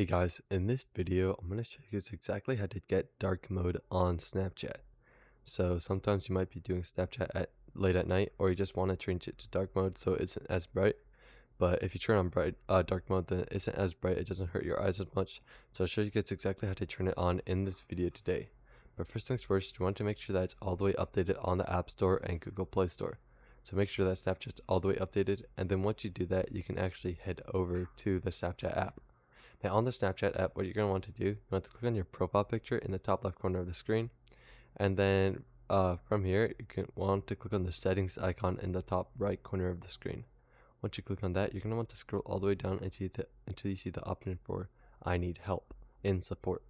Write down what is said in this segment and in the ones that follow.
Hey guys, in this video, I'm going to show you guys exactly how to get dark mode on Snapchat. So sometimes you might be doing Snapchat at late at night or you just want to change it to dark mode so it isn't as bright. But if you turn on bright uh, dark mode, then it isn't as bright, it doesn't hurt your eyes as much. So I'll show you guys exactly how to turn it on in this video today. But first things first, you want to make sure that it's all the way updated on the App Store and Google Play Store. So make sure that Snapchat's all the way updated and then once you do that, you can actually head over to the Snapchat app. Now on the Snapchat app, what you're going to want to do, you want to click on your profile picture in the top left corner of the screen. And then uh, from here, you can want to click on the settings icon in the top right corner of the screen. Once you click on that, you're going to want to scroll all the way down until you, until you see the option for I need help in support.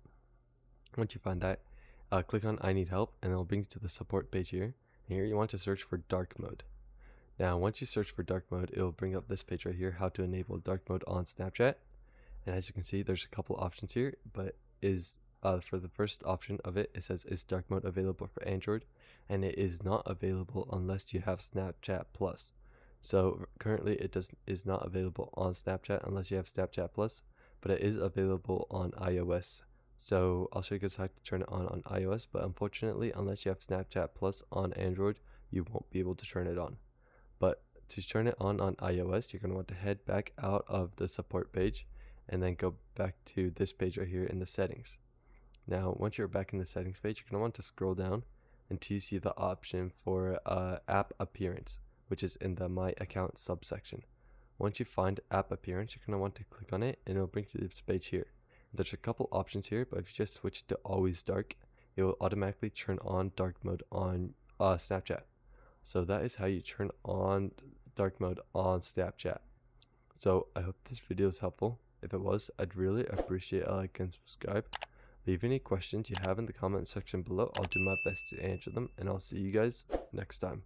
Once you find that, uh, click on I need help and it'll bring you to the support page here. And here you want to search for dark mode. Now, once you search for dark mode, it'll bring up this page right here, how to enable dark mode on Snapchat. And as you can see, there's a couple options here, but is uh, for the first option of it, it says is dark mode available for Android, and it is not available unless you have Snapchat Plus. So currently, it does is not available on Snapchat unless you have Snapchat Plus, but it is available on iOS. So I'll show you guys how to turn it on on iOS, but unfortunately, unless you have Snapchat Plus on Android, you won't be able to turn it on. But to turn it on on iOS, you're going to want to head back out of the support page and then go back to this page right here in the settings. Now, once you're back in the settings page, you're to want to scroll down until you see the option for uh, app appearance, which is in the my account subsection. Once you find app appearance, you're to want to click on it and it'll bring you to this page here. There's a couple options here, but if you just switch to always dark, it will automatically turn on dark mode on uh, Snapchat. So that is how you turn on dark mode on Snapchat. So I hope this video is helpful. If it was, I'd really appreciate a like and subscribe. Leave any questions you have in the comment section below. I'll do my best to answer them, and I'll see you guys next time.